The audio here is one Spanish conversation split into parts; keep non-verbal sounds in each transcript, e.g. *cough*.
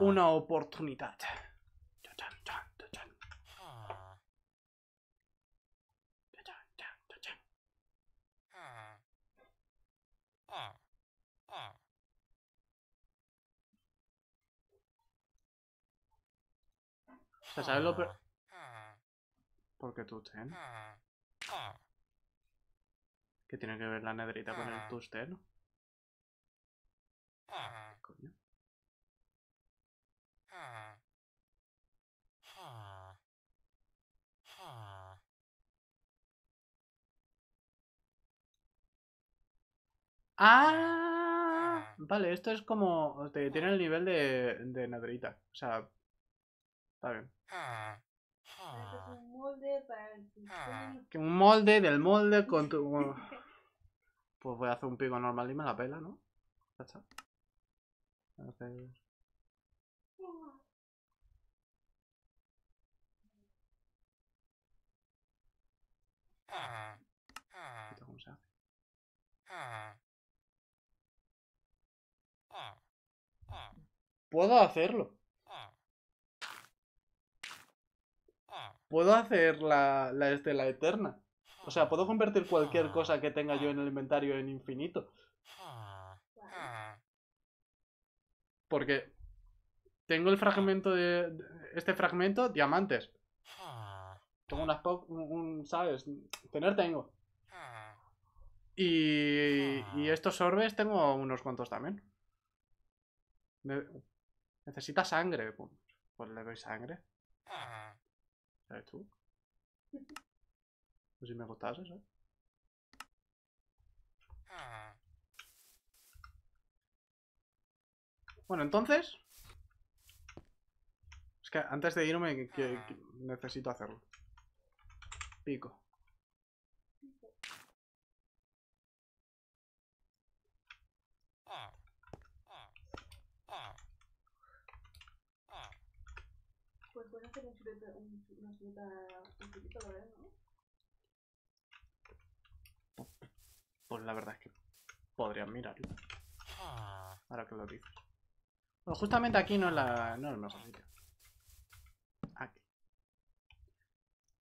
una oportunidad. O sea, ¿sabes lo peor? Porque tú ten. ¿Qué tiene que ver la nedrita con el tusteno? Ah, vale, esto es como. Te tiene el nivel de, de nedrita. O sea, está bien. Esto es un molde para el sistema. Que un molde del molde *laughs* con tu. Pues voy a hacer un pico normal y me la pela, ¿no? Está. Entonces, ¿esto cómo se hace? Puedo hacerlo. Puedo hacer la, la estela eterna. O sea, puedo convertir cualquier cosa que tenga yo en el inventario en infinito. Porque tengo el fragmento de... Este fragmento, diamantes. Tengo unas po- un- ¿Sabes? Tener tengo. Y, y estos orbes tengo unos cuantos también. Ne- necesita sangre. Pues, pues le doy sangre. ¿Sabes tú? Pues si me gustase, ¿sabes? Bueno, entonces... Es que antes de irme que- que necesito hacerlo. Pico. Pues puedes hacer un chuleta, un, una chuleta, un chulito, ¿verdad? ¿no? Pues la verdad es que podrían mirarlo. Ahora que lo dices. Bueno, justamente aquí no es, la, no es el mejor sitio. Aquí.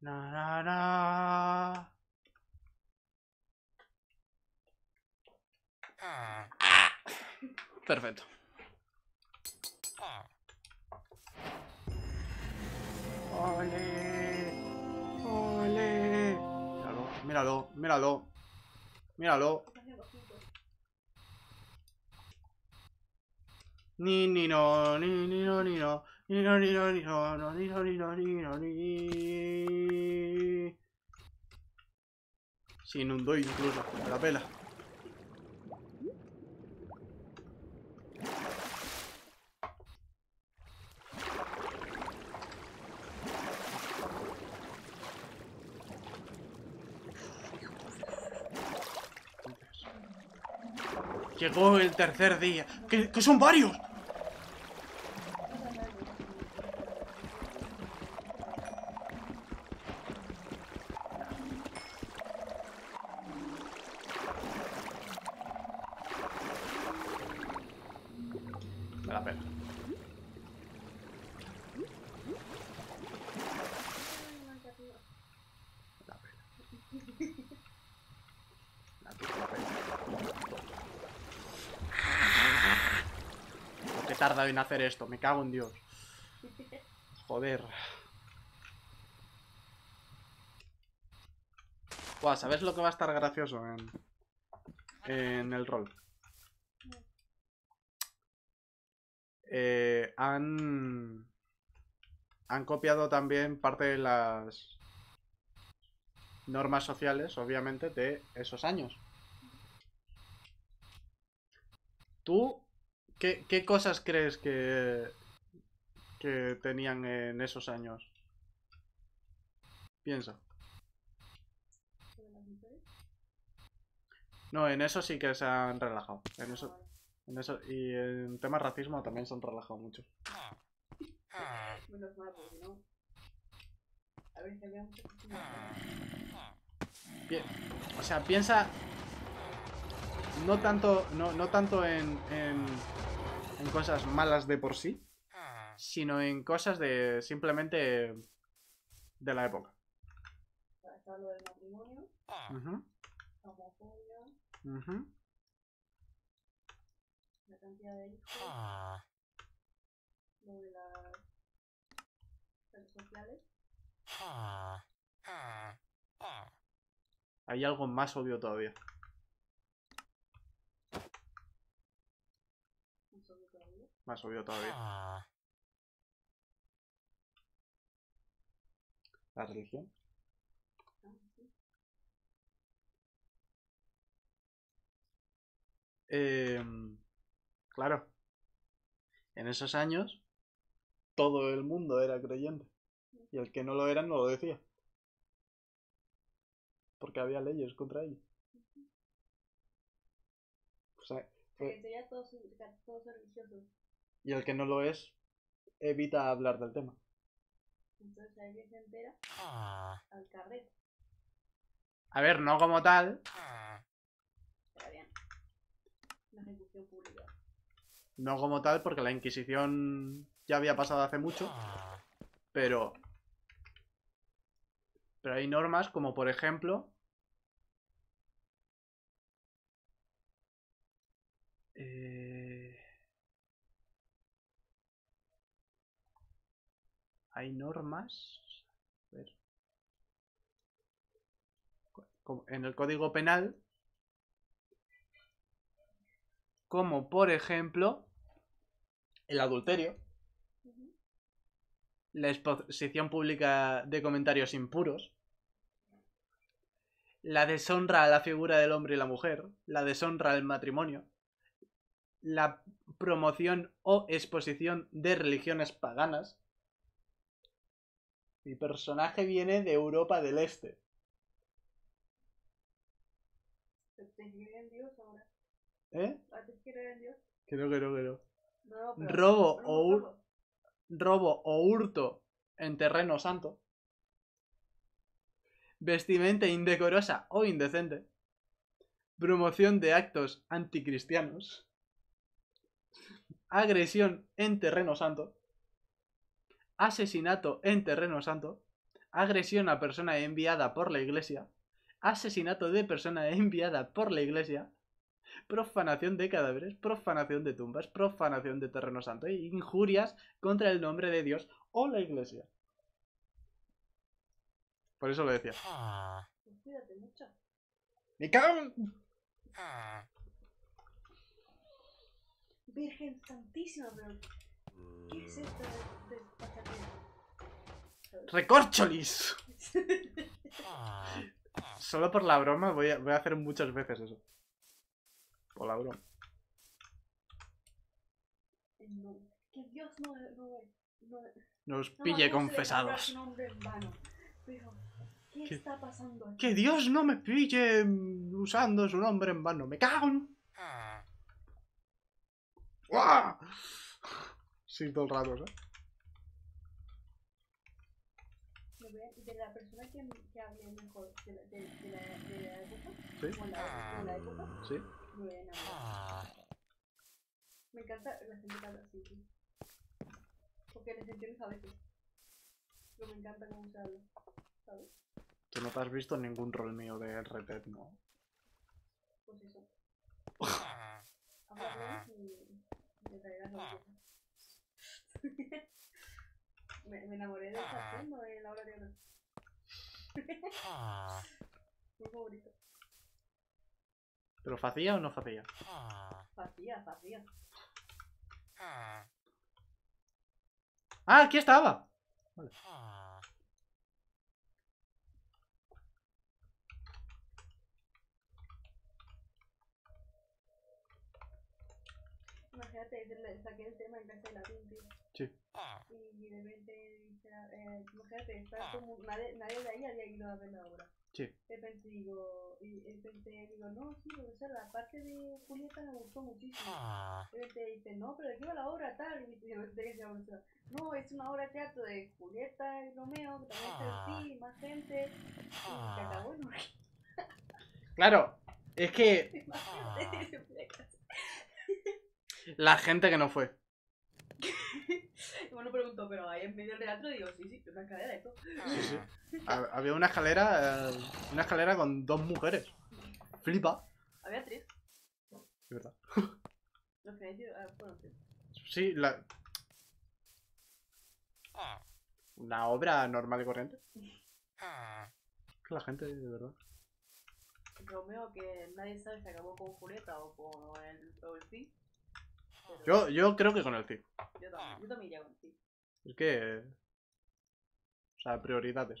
Na, na, na. Perfecto. ¡Ole! ¡Ole! Míralo, míralo, míralo. Míralo. Ni ni no, ni ni no, ni no. Ni no, ni no, ni no, no, ni no, ni no, ni no, ni. Se inundó incluso, la pela. Llegó el tercer día. ¡Que, son varios! Me la pela. Me la pela. La pela, la pela. Lo que tarda en hacer esto, me cago en Dios. Joder. ¿sabes lo que va a estar gracioso en, en el rol? Eh, han, han copiado también parte de las normas sociales, obviamente, de esos años. ¿Tú qué, qué cosas crees que, que tenían en esos años? Piensa. No, en eso sí que se han relajado. En eso, en eso, y en temas racismo también se han relajado mucho. Menos mal, porque no. A ver, cosas. Pi- o sea, piensa no tanto, no, no tanto en, en, en cosas malas de por sí, sino en cosas de simplemente de la época. Está lo del matrimonio, Ujú, la homofobia, ujú. la cantidad de hijos, lo de las redes sociales. Hay algo más obvio todavía. Todavía. Más obvio todavía. La religión. Ah. Em, claro. En esos años, todo el mundo era creyente. Y el que no lo era, no lo decía. Porque había leyes contra ello. O sea, Que fue- todos religiosos. Y el que no lo es, evita hablar del tema. Entonces alguien se entera al carrete. A ver, no como tal, Pero bien. La ejecución pública. no como tal, porque la Inquisición ya había pasado hace mucho, pero. Pero hay normas como, por ejemplo. eh, Hay normas. a ver, En el Código Penal. Como por ejemplo. El adulterio la exposición pública de comentarios impuros, la deshonra a la figura del hombre y la mujer, la deshonra al matrimonio, la promoción o exposición de religiones paganas. Mi personaje viene de Europa del Este. ¿Te te creen en Dios ahora? ¿Eh? Creo que no, que no. No, pero... Robo no, o hur- robo. robo o hurto en terreno santo, vestimenta indecorosa o indecente, promoción de actos anticristianos, agresión en terreno santo, asesinato en terreno santo, agresión a persona enviada por la iglesia, asesinato de persona *laughs* enviada por la iglesia, profanación de cadáveres, profanación de tumbas, profanación de terreno santo e injurias contra el nombre de Dios o la iglesia. Por eso lo decía. Cuídate mucho. ¡Me cago en- Virgen Santísima, pero... ¿Qué es esto de, de pasatiempo? ¡Recorcholis! Solo por la broma voy a, voy a hacer muchas veces eso. Por la broma. No. Que Dios no, no, no, Nos no pille confesados. su nombre en vano. Pero, ¿qué, ¿Qué? está pasando aquí? Que Dios no me pille usando su nombre en vano. ¡Me cago en... ¡Guau! Sí, todo el rato, ¿eh? A- De la persona que, que hable mejor de la, de, de la, de la época, Sí, o la, de la época, sí. me voy a enamorar. Me encanta la gente que habla así, sí. Porque les entiendes a veces. Pero me encanta cómo se habla, ¿sabes? Tú no te has visto ningún rol mío de RT, ¿no? Pues eso. Habla bien y te traerás sorpresa. *laughs* me, me enamoré del sartén o de la hora de oro. *laughs* Muy favorito. ¿Pero facía o no facía? Facía, facía. ¡Ah, aquí estaba! Imagínate, saqué el tema en de tío. Sí. Y de repente dice, eh, imagínate, como, nadie, nadie de ahí había ido a ver la obra. Sí. De repente digo, y de repente digo, no, sí, profesor, la parte de Julieta me gustó muchísimo. De repente dice, no, pero ¿de qué va la obra tal? Y de repente dice no, es una obra de teatro de Julieta y Romeo, que también está en sí, más gente. Y se acabó *laughs* Claro, es que Imagínate, se puede casar. La gente que no fue. *laughs* Y bueno, preguntó, pero ahí en medio del teatro digo, sí, sí, una escalera esto. Sí, sí. *laughs* Ha- Había una escalera, eh, una escalera con dos mujeres. Flipa. Había tres. De verdad. *laughs* Los que decir, ah, bueno, tres. Sí, la... Una obra normal y corriente. Que la gente, de verdad. Romeo, que nadie sabe si acabó con Julieta o con el, o el Cid. Yo, yo creo que con el CID. yo también, yo también iría con el Cid. Es que... O sea, prioridades.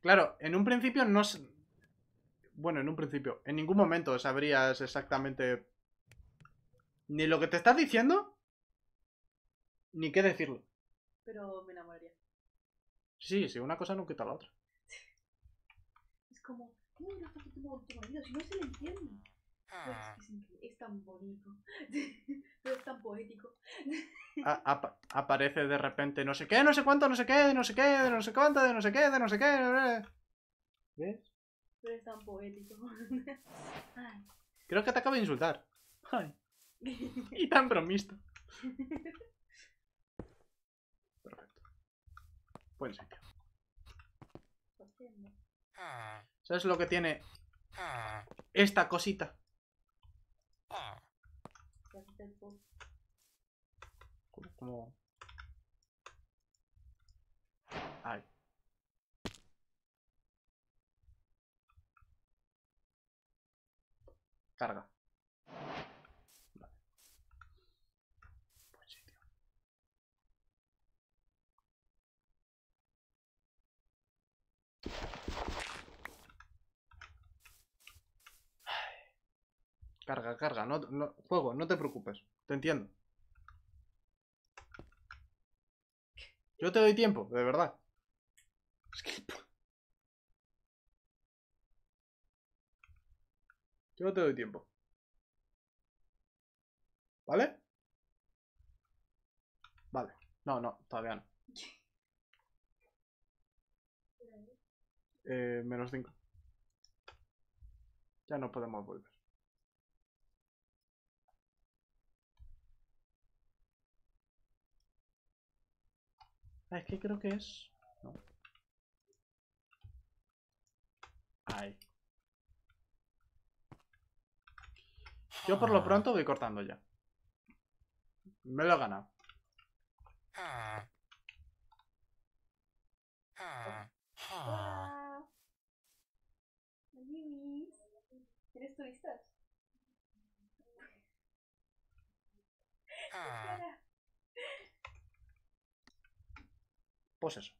Claro, en un principio no... Bueno, en un principio. En ningún momento sabrías exactamente... Ni lo que te estás diciendo... Ni qué decirlo. Pero me enamoraría. Sí, sí, una cosa no quita la otra. *laughs* Es como, ¿cómo no está tu tu marido si no se le entiende? Pues es, que es tan bonito. *laughs* Pero es tan poético. A- aparece de repente no sé qué, no sé cuánto, no sé qué, de no sé qué, de no sé cuánto, de no sé qué, de no sé qué. ¿Ves? Pero es tan poético. *laughs* Ay. Creo que te acabo de insultar. Ay, *laughs* y tan bromista. Perfecto. Buen sitio. ¿Sabes lo que tiene esta cosita? Como-. Ay. Carga. Carga, carga. No, no, juego, no te preocupes. Te entiendo. Yo te doy tiempo, de verdad. Es que... Yo te doy tiempo. ¿Vale? Vale. No, no, todavía no. *laughs* Eh, menos 5. Ya no podemos volver. Ah, es que creo que es... No. Ahí. Yo por lo pronto voy cortando ya. Me lo he ganado. Pues eso.